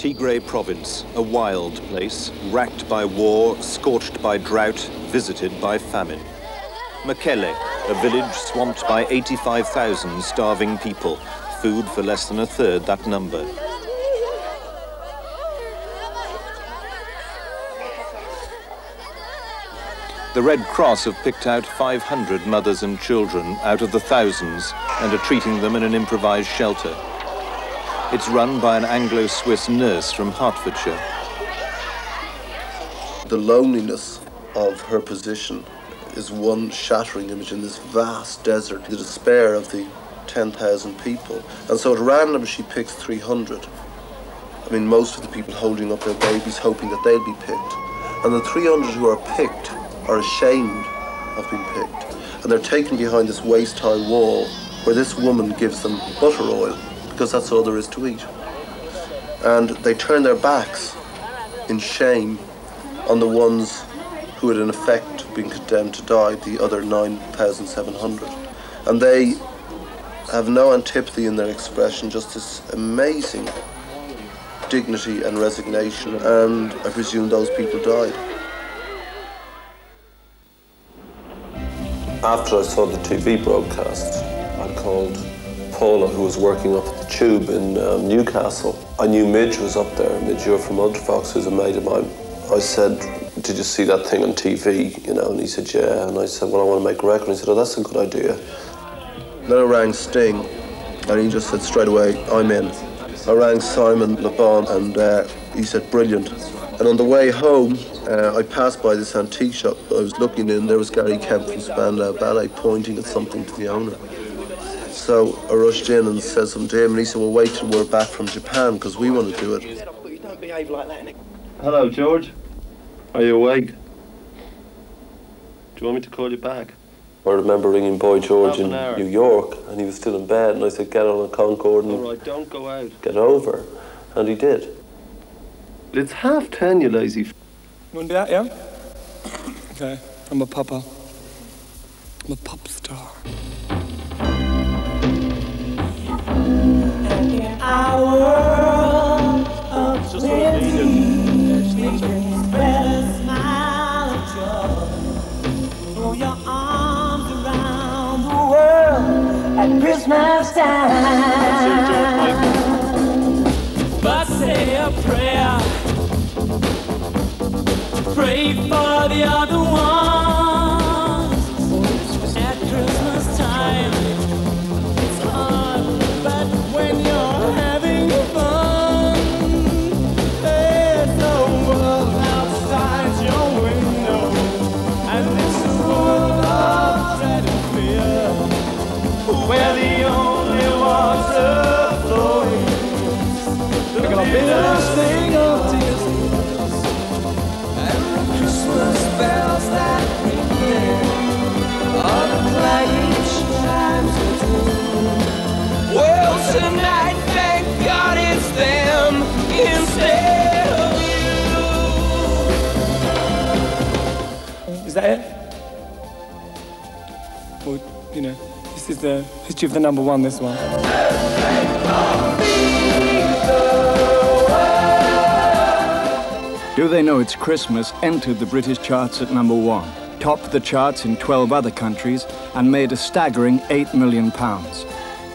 Tigray province, a wild place, racked by war, scorched by drought, visited by famine. Mekele, a village swamped by 85,000 starving people, food for less than a third that number. The Red Cross have picked out 500 mothers and children out of the thousands and are treating them in an improvised shelter. It's run by an Anglo-Swiss nurse from Hertfordshire. The loneliness of her position is one shattering image in this vast desert, the despair of the 10,000 people. And so at random she picks 300. I mean, most of the people holding up their babies hoping that they'll be picked. And the 300 who are picked are ashamed of being picked. And they're taken behind this waist-high wall where this woman gives them butter oil because that's all there is to eat. And they turn their backs in shame on the ones who had in effect been condemned to die, the other 9,700. And they have no antipathy in their expression, just this amazing dignity and resignation, and I presume those people died. After I saw the TV broadcast, I called Paula, who was working up at the Tube in um, Newcastle. I knew Midge was up there. Midge, Ure from Ultravox, who's a mate of mine. I said, did you see that thing on TV? You know, and he said, yeah. And I said, well, I want to make a record. And he said, oh, that's a good idea. Then I rang Sting, and he just said straight away, I'm in. I rang Simon Le Bon, and uh, he said, brilliant. And on the way home, uh, I passed by this antique shop. I was looking in, there was Gary Kemp from Spandau Ballet pointing at something to the owner. So I rushed in and said something to him, and he said, well, wait till we're back from Japan, because we want to do it. Hello, George. Are you awake? Do you want me to call you back? I remember ringing Boy George in New York, and he was still in bed, and I said, get on a Concorde and All right, don't go out. get over. And he did. It's half ten, you lazy f- You want to do that, yeah? Okay, I'm a papa. I'm a pop star. Christmas time. But say a prayer. Pray for the other ones. Where the only water flowing. The bitterest thing of tears and the Christmas bells that ring there are the clanging chimes of doom. Well, tonight, thank God it's them instead of you. Is that it? Well, you know, this is the history of the number one, this one. Do They Know It's Christmas entered the British charts at number one, topped the charts in 12 other countries, and made a staggering 8 million pounds.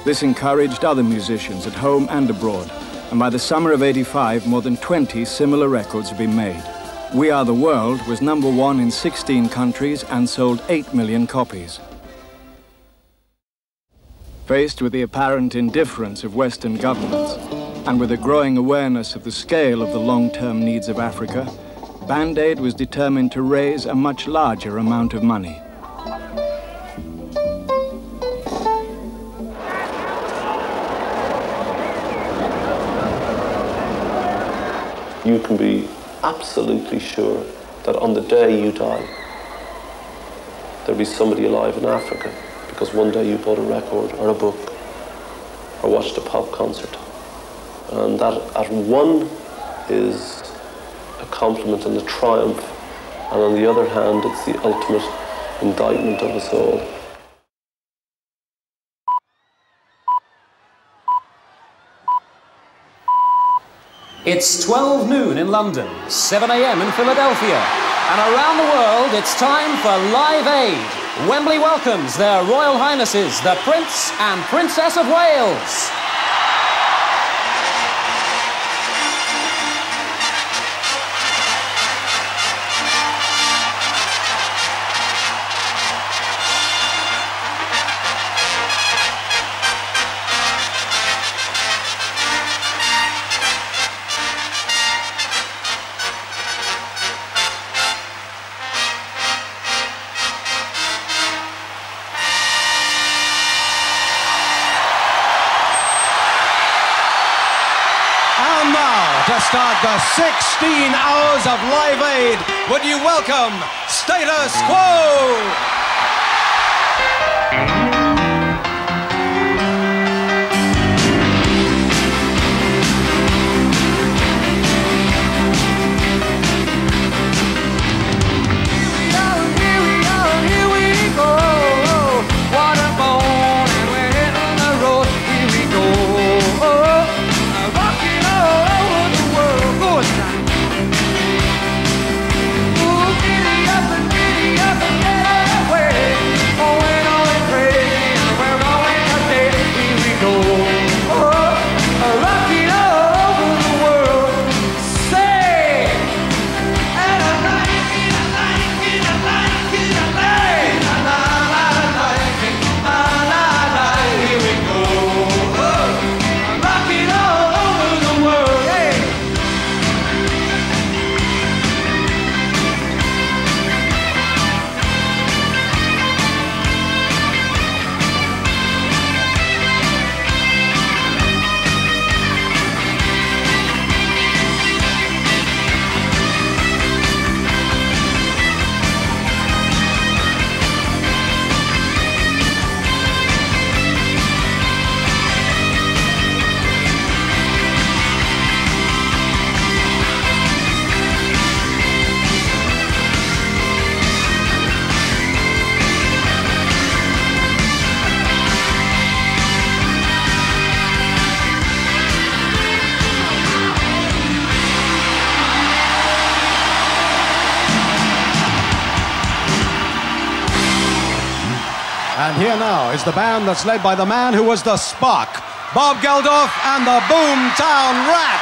This encouraged other musicians at home and abroad, and by the summer of 85, more than 20 similar records had been made. We Are the World was number one in 16 countries and sold 8 million copies. Faced with the apparent indifference of Western governments, and with a growing awareness of the scale of the long-term needs of Africa, Band Aid was determined to raise a much larger amount of money. You can be absolutely sure that on the day you die, there'll be somebody alive in Africa because one day you bought a record or a book or watched a pop concert. And that at one is a compliment and a triumph, and on the other hand, it's the ultimate indictment of us all. It's 12 noon in London, 7 a.m. in Philadelphia, and around the world it's time for Live Aid. Wembley welcomes their Royal Highnesses, the Prince and Princess of Wales. 16 hours of Live Aid, would you welcome Status Quo? Is the band that's led by the man who was the Spock, Bob Geldof and the Boomtown Rat.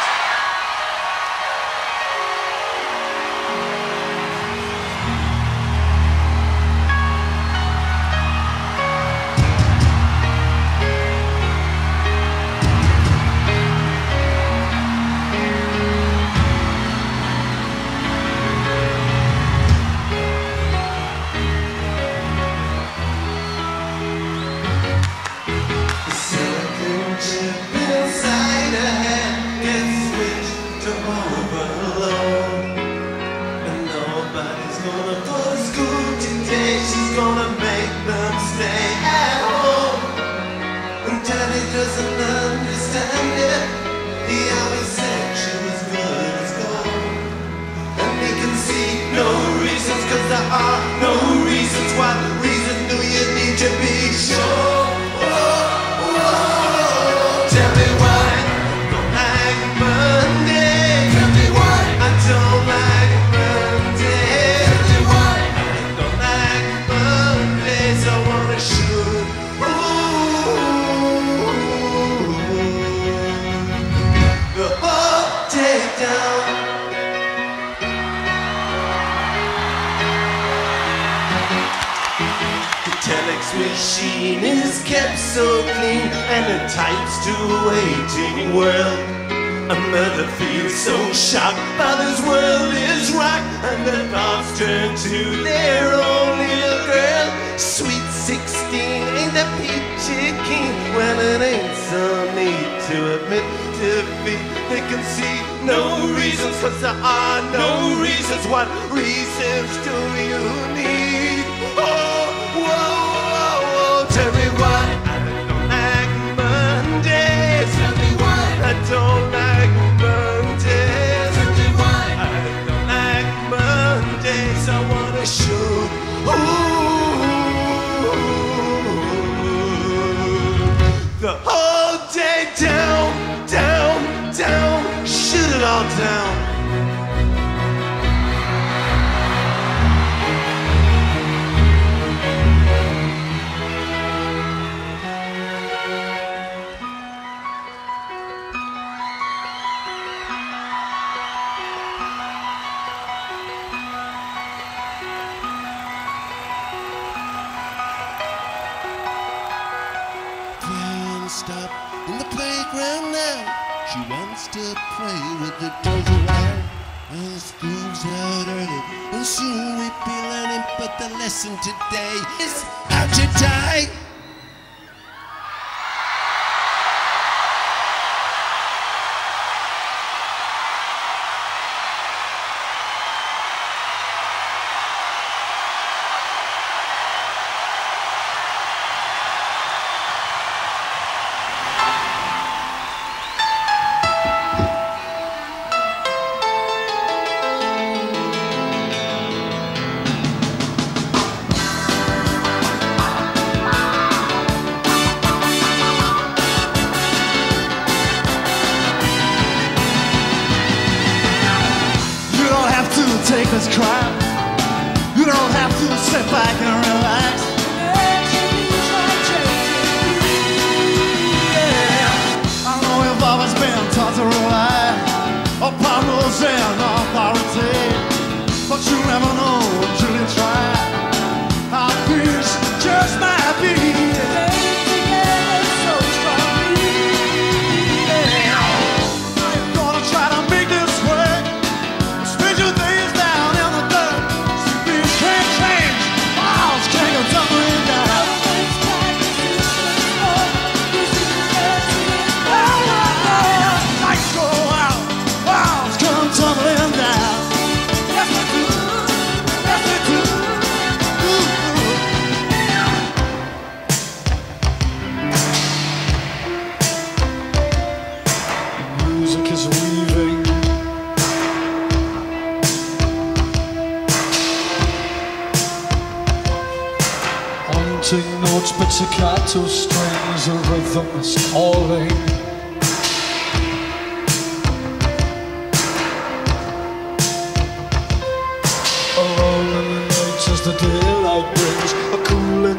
Machine is kept so clean and it types to a waiting world. A mother feels so shocked this world is rocked and the thoughts turn to their own little girl. Sweet 16 ain't the peachy keen when it ain't so neat to admit defeat. They can see no reasons cause there are no reasons. What reasons do you need? Oh, don't like Mondays. I don't like Mondays. I wanna shoot. The whole day down, down, down. Shoot it all down. out early and soon we'll be learning. But the lesson today is how to die.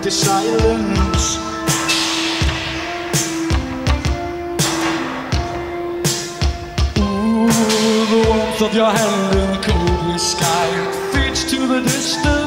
the silence. Ooh, the warmth of your hand in the cold sky fades to the distance.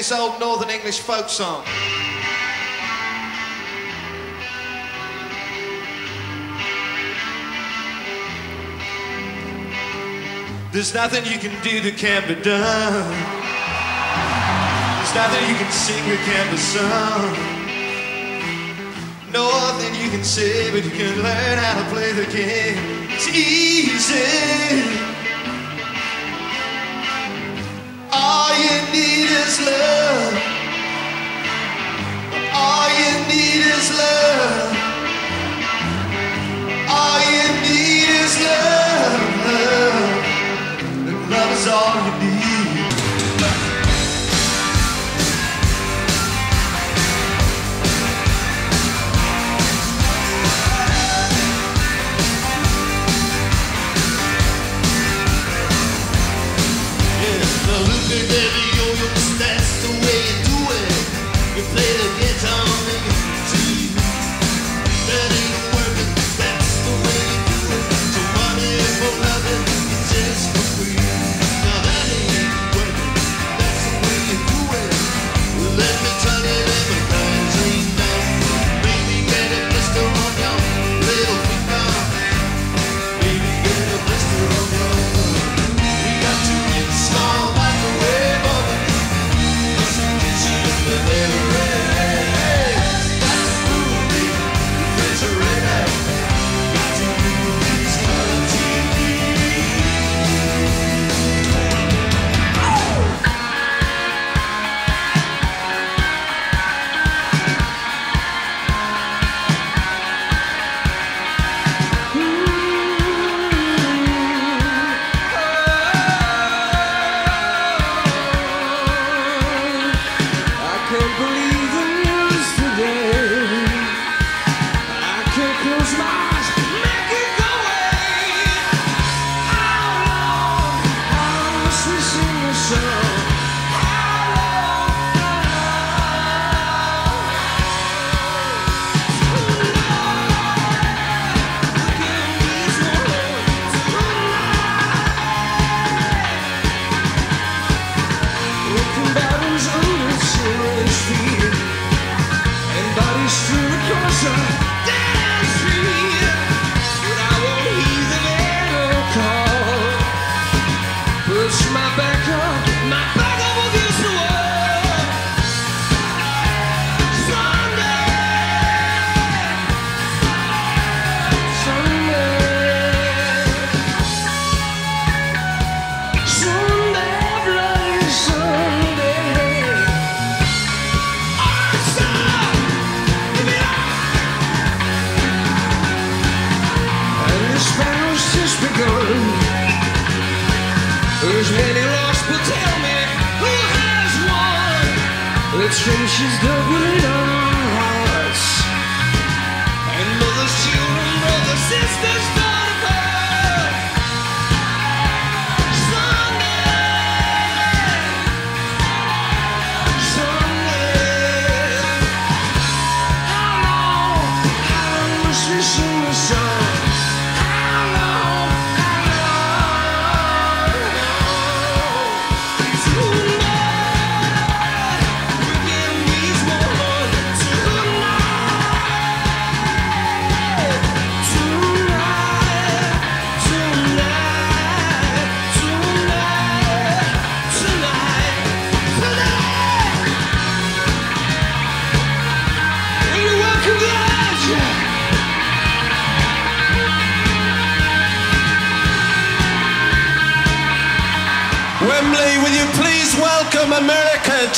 This old Northern English folk song. There's nothing you can do that can't be done. There's nothing you can sing that can't be sung. Nothing you can say, but you can learn how to play the game. It's easy. All you need is love. All you need is love. All you need is love. Love is all you need. Small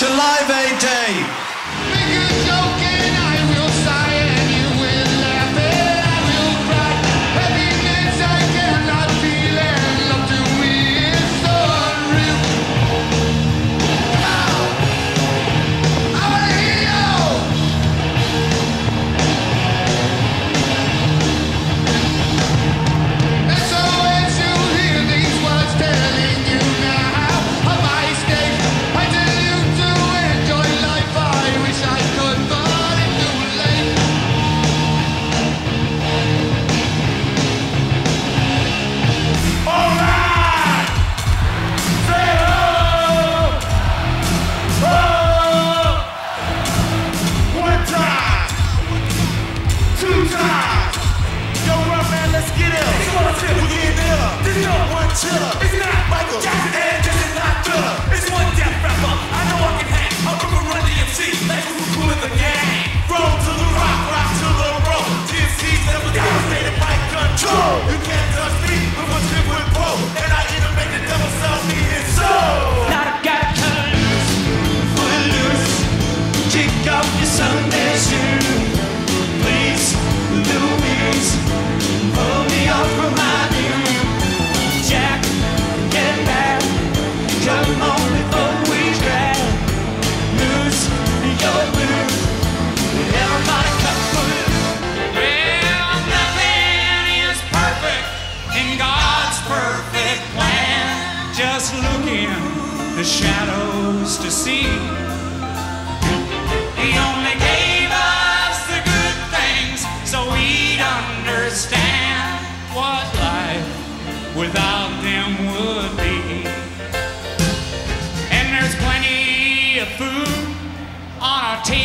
to Live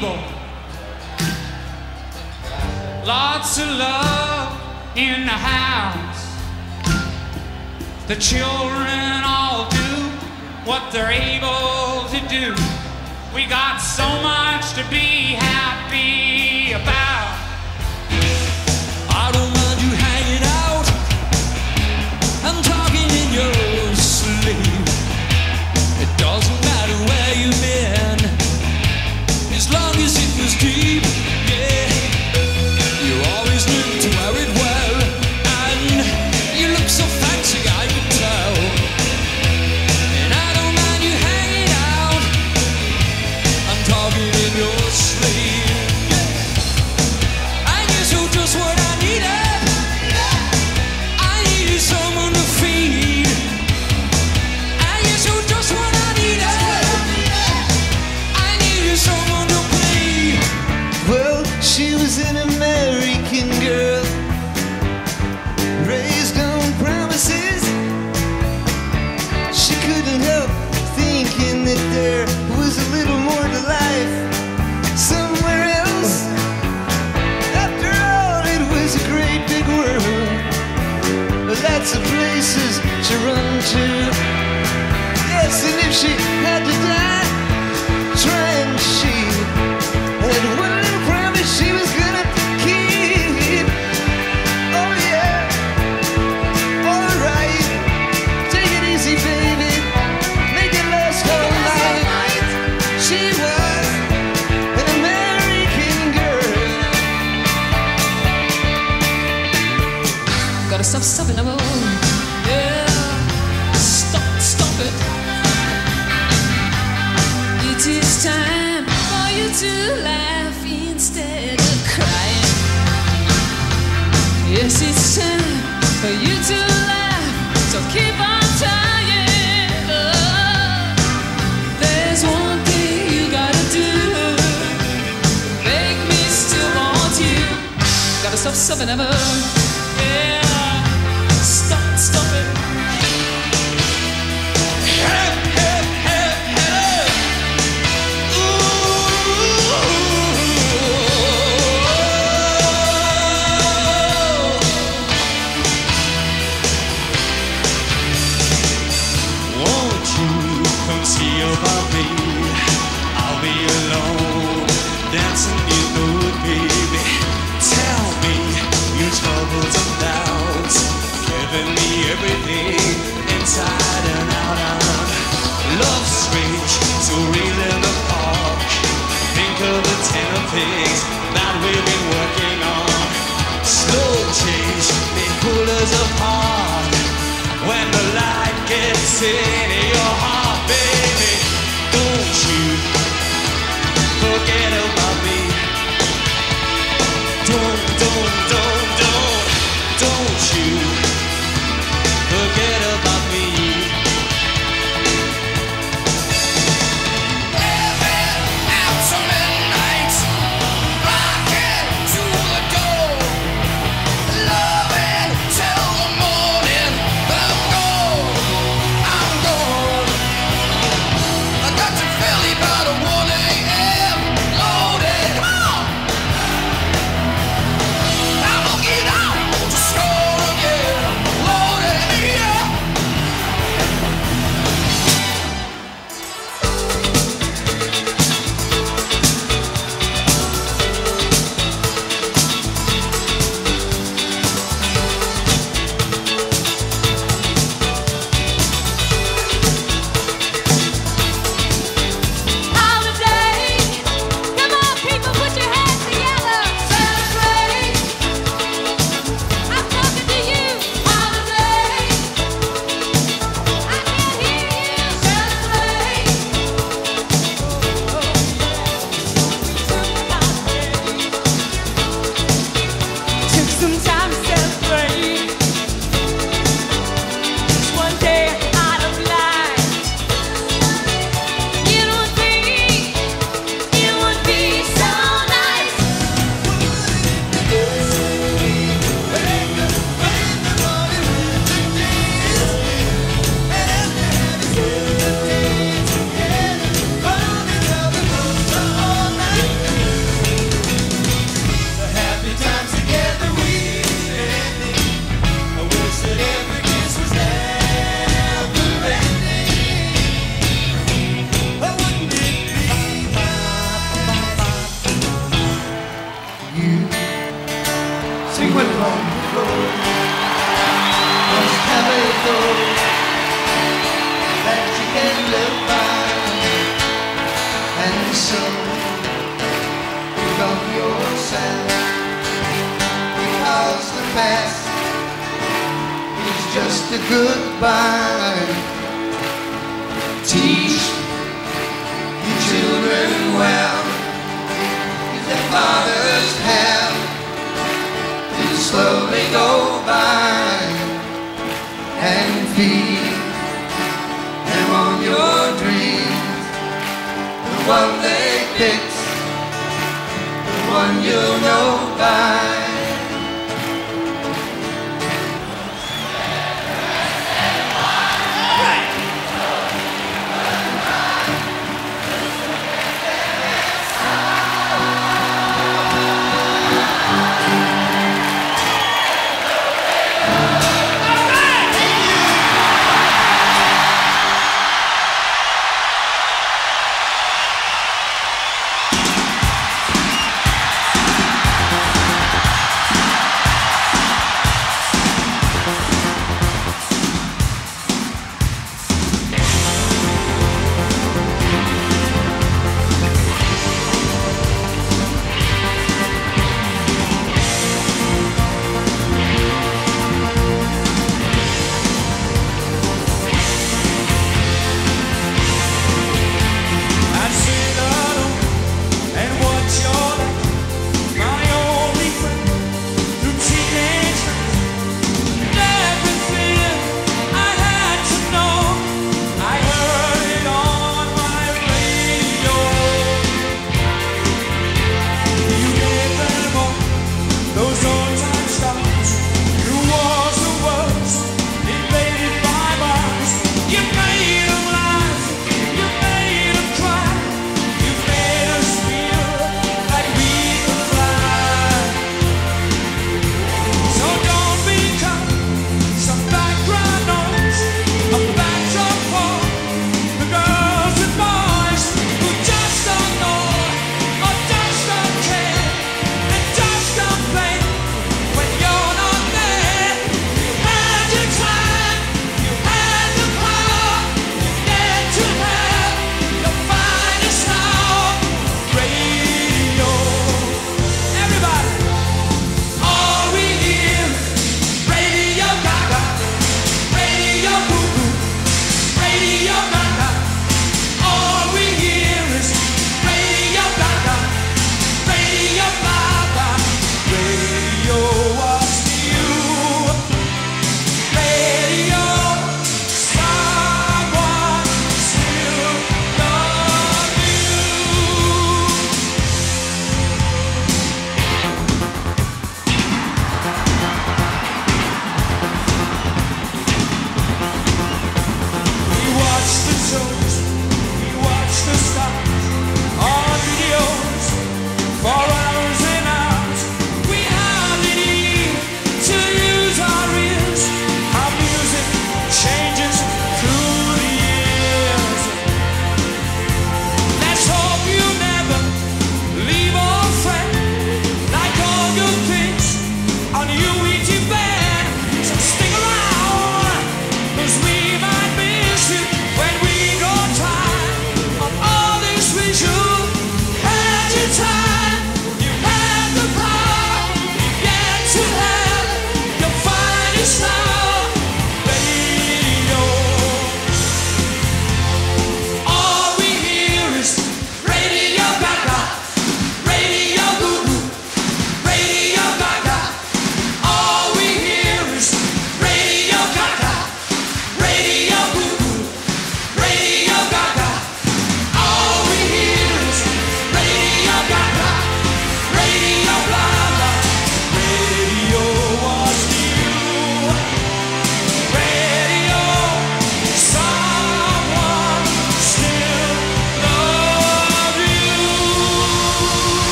people. Lots of love in the house. The children all do what they're able to do. We got so much to be happy about. shit. of an ever. city.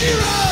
Can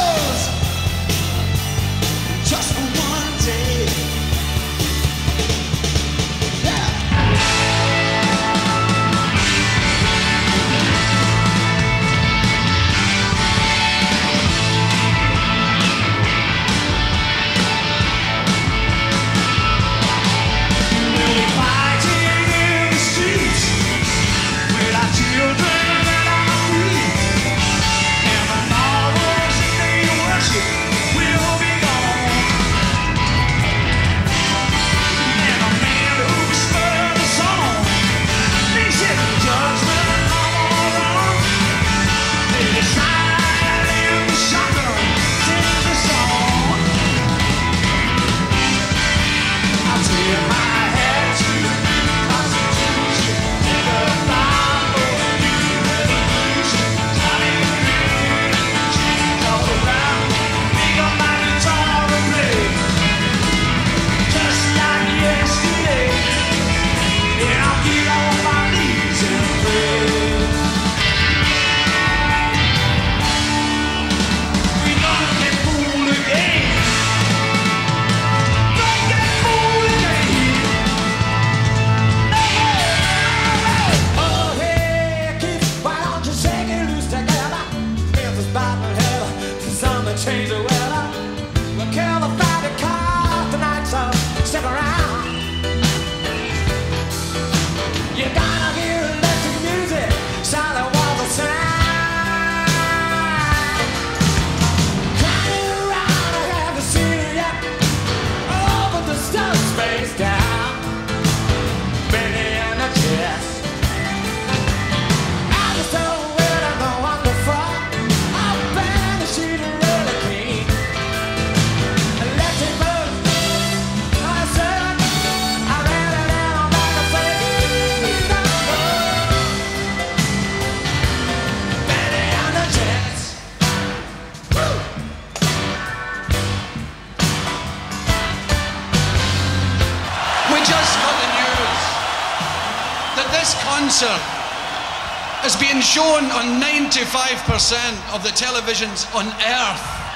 95% of the televisions on Earth.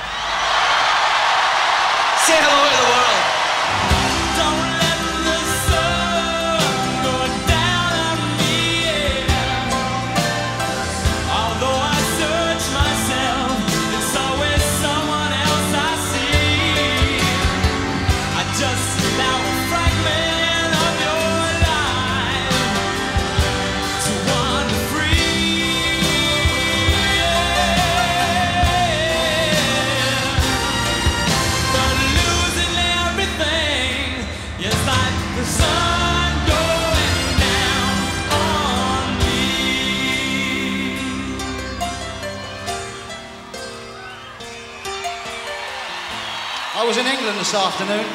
Afternoon.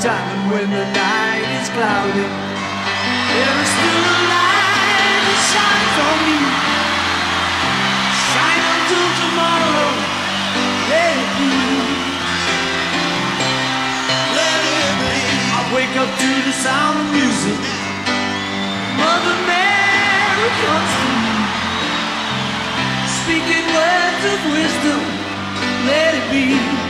time when the night is cloudy. There is still a light that shines on me. Shine until tomorrow, let it be. Let it be. I wake up to the sound of music. Mother Mary comes to me. Speaking words of wisdom, let it be.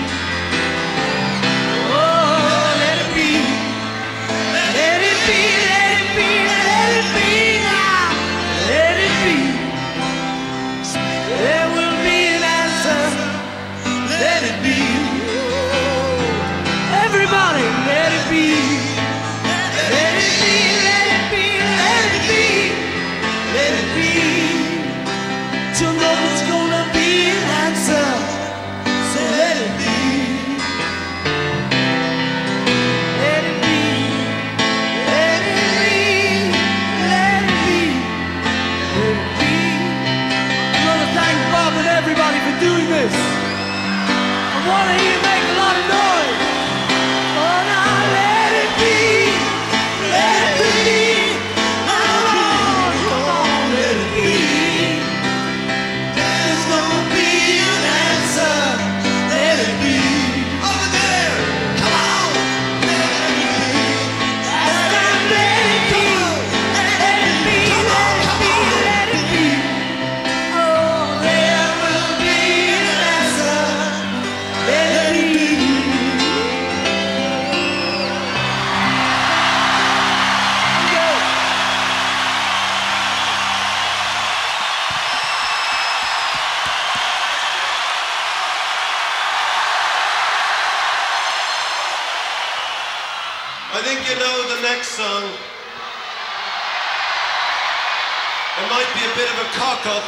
cock up,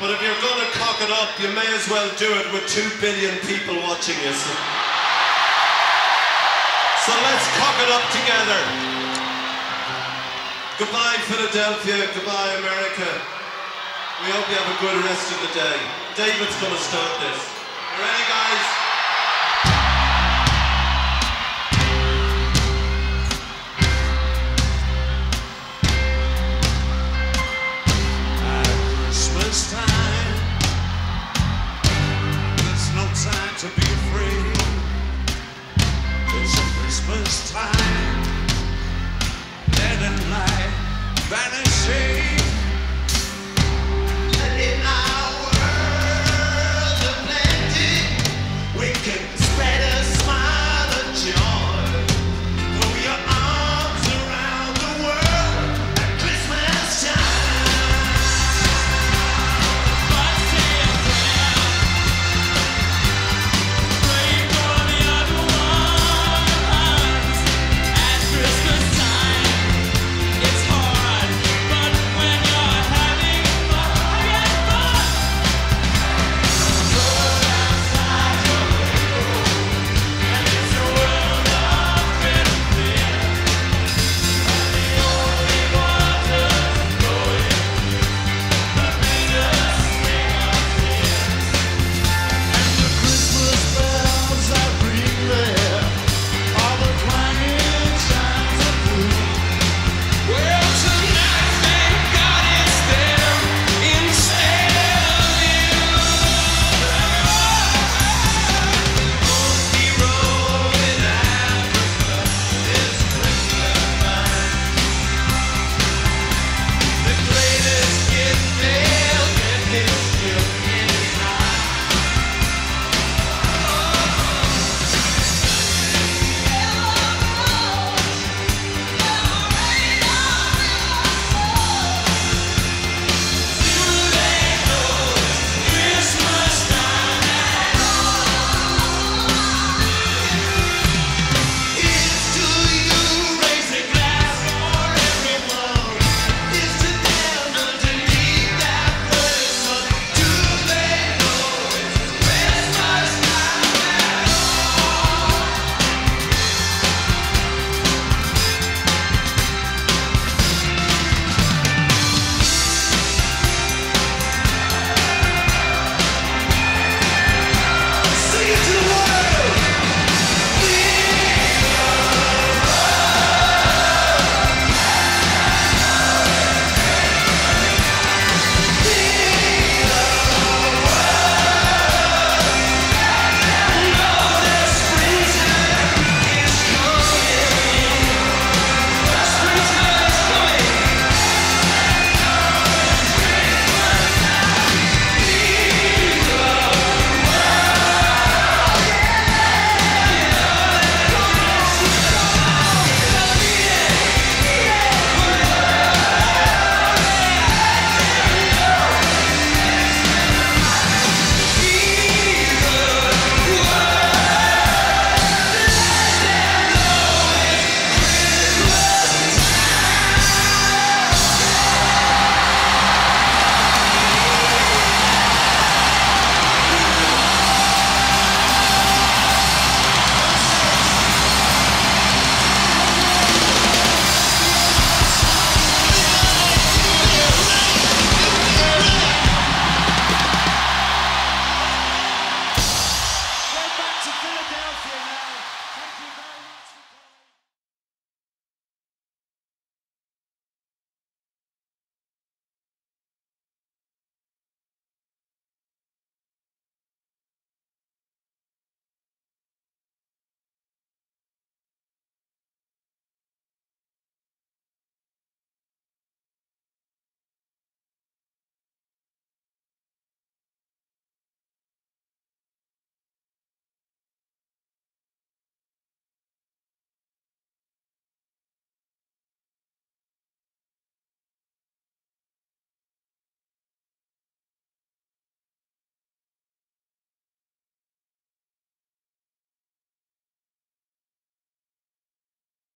but if you're gonna cock it up, you may as well do it with two billion people watching you. So, so let's cock it up together. Goodbye, Philadelphia. Goodbye, America. We hope you have a good rest of the day. David's gonna start this. You ready, guys? to be free. It's a Christmas time. Dead and light vanishing.